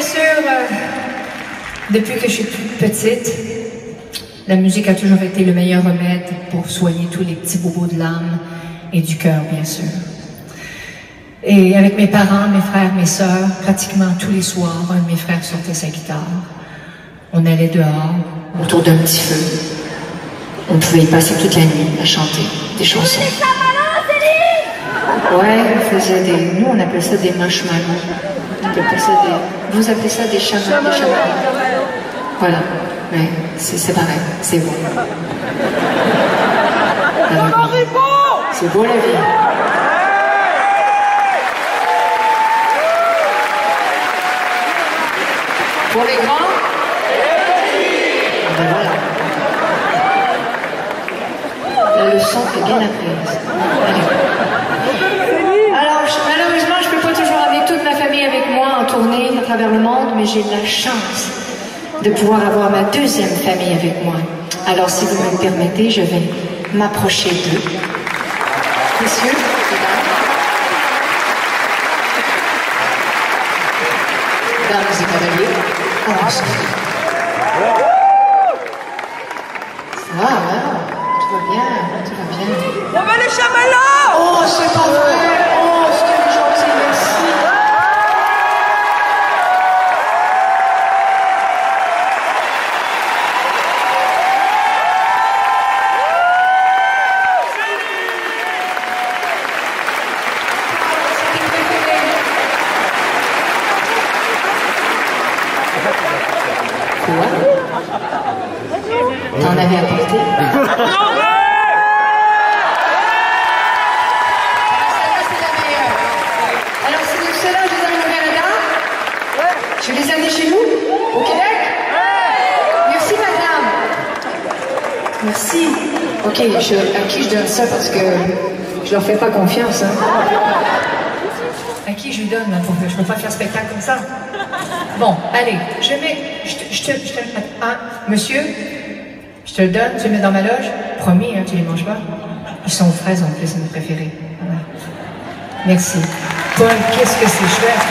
bien sûr, euh, depuis que je suis toute petite, la musique a toujours été le meilleur remède pour soigner tous les petits bobos de l'âme et du cœur, bien sûr. Et avec mes parents, mes frères, mes sœurs, pratiquement tous les soirs, un de mes frères sortait sa guitare. On allait dehors, autour d'un petit feu. On pouvait y passer toute la nuit à chanter des chansons. Ouais, on faisait des... Nous, on appelait ça des marshmallows. On appelait ça des... Vous appelez ça des chamallows. Voilà. Mais c'est pareil, c'est beau. C'est beau la vie. Pour les grands ah ben voilà. La leçon est bien apprise. Alors, malheureusement, je ne peux pas toujours amener toute ma famille avec moi en tournée à travers le monde, mais j'ai la chance de pouvoir avoir ma deuxième famille avec moi. Alors, si vous me le permettez, je vais m'approcher d'eux. Messieurs, Dames et cavaliers, commençons. Ça va, hein tout va bien, tout va bien. On veut les chamallows Oh, c'est pas vrai Oh, c'était gentil, merci Quoi Apporté c'est. Alors, c'est ceux-là, je les amène au Canada Je les amène chez nous Au Québec Merci, madame. Merci. Ok, je- à qui je donne ça parce que je leur fais pas confiance. Hein. À qui je lui donne là, pour que je peux pas faire spectacle comme ça Bon, allez, je mets, je te, je te, je te- hein, monsieur, je te le donne, tu le mets dans ma loge, promis, hein, tu les manges pas. Ils sont aux fraises en plus, c'est mes préférés. Voilà. Merci. Paul, qu'est-ce que c'est chouette.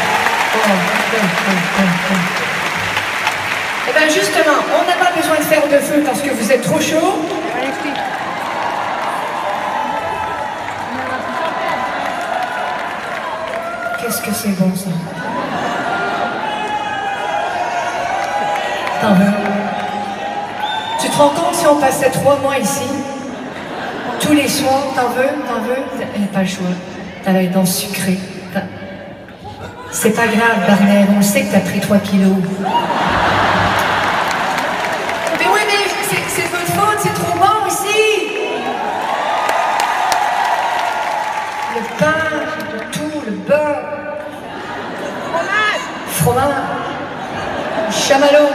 Eh bien justement, on n'a pas besoin de faire de feu parce que vous êtes trop chaud. Qu'est-ce que c'est bon ça? T'en veux Tu te rends compte si on passait trois mois ici? Tous les soirs, t'en veux T'en veux? Elle n'a pas le choix. T'as les dents sucrées. C'est pas grave, Barnel, on le sait que t'as pris 3 kilos. Mais oui, mais c'est- votre faute, c'est trop bon ici Le pain, le tout, le beurre. Fromage. Chamallow.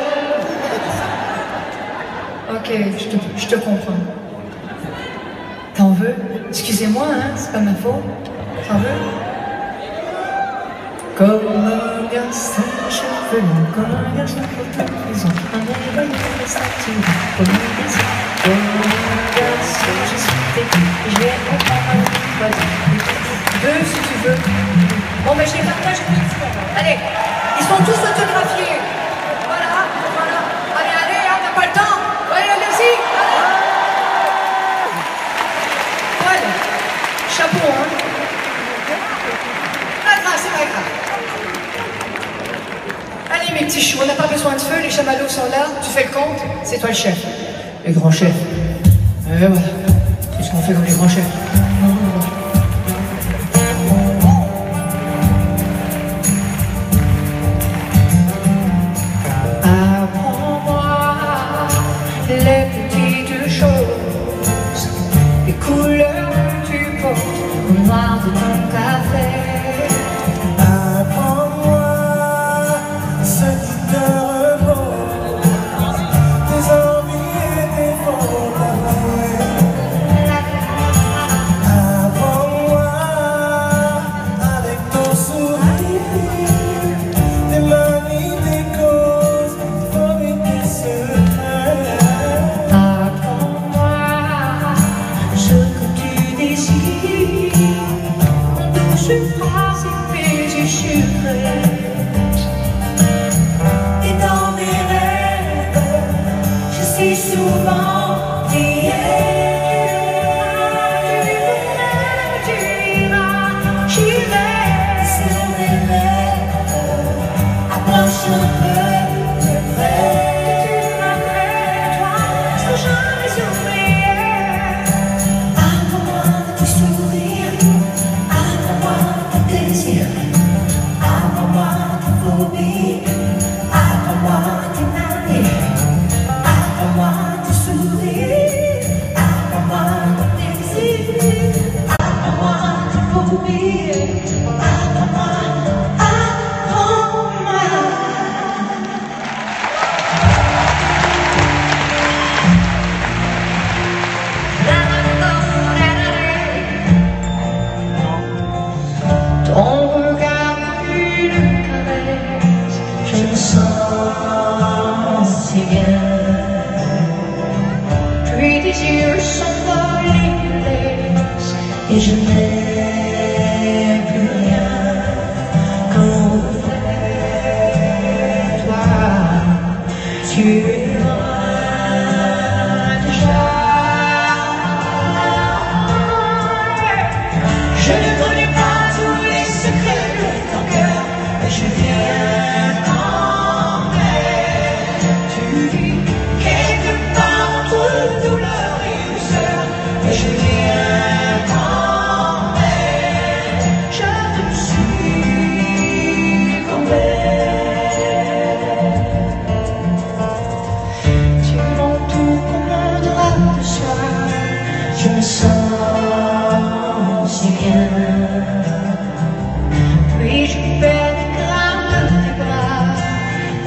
Ok, je te, je te comprends. T'en veux? Excusez-moi, hein, c'est pas ma faute. T'en veux? Comme un garçon chevelu, comme un garçon pour toute raison, un merveilleux statue, comme un garçon, comme un garçon, je suis technique, je vais comprendre un vas-y. Deux si tu veux. Bon, ben je les partage Allez, ils sont tous photographiés. Voilà, voilà. Allez, allez, hein, t'as pas le temps. Allez, allez-y. Paul, chapeau, hein. Pas grave, c'est pas grave. On n'a pas besoin de feu, les chamallows sont là, tu fais le compte, c'est toi le chef. Le grand chef. Et voilà. C'est ce qu'on fait comme les grands chefs? Apprends-moi les petites choses, les couleurs que tu noir de ton café. si souvent hier. together.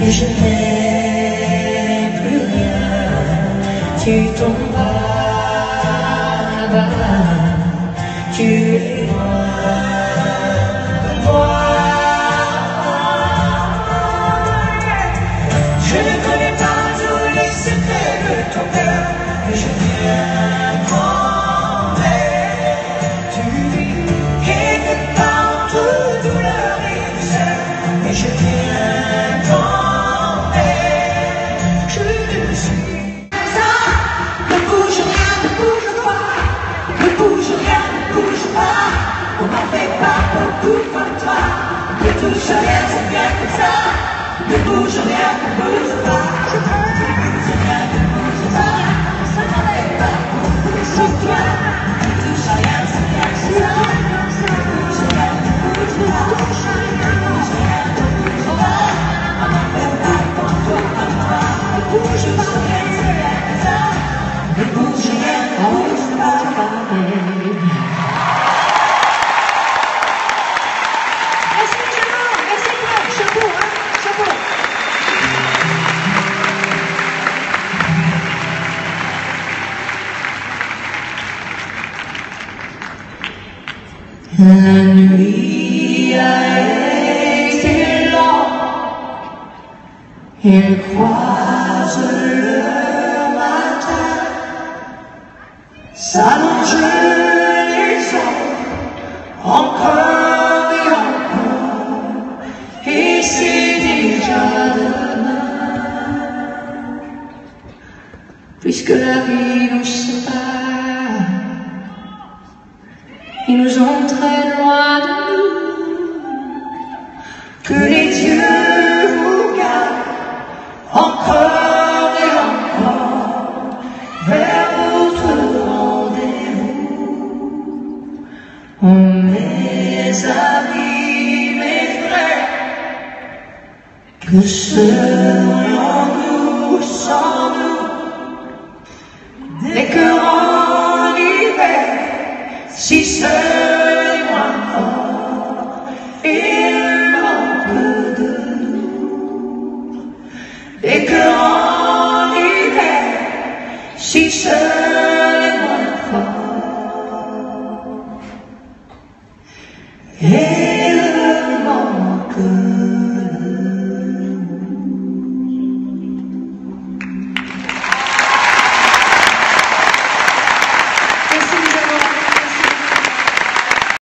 et je n'ai plus rien. Tu tombes 난 위아래 길로 일과줄을 맡아 사는 줄일서 엉커니 엉커 이시디잖아 Puisque la vie Que les dieux vous gardent encore et encore vers votre rendez-vous. Mes amis, mes frères, que serions-nous sans nous dès que en hiver, si seuls share.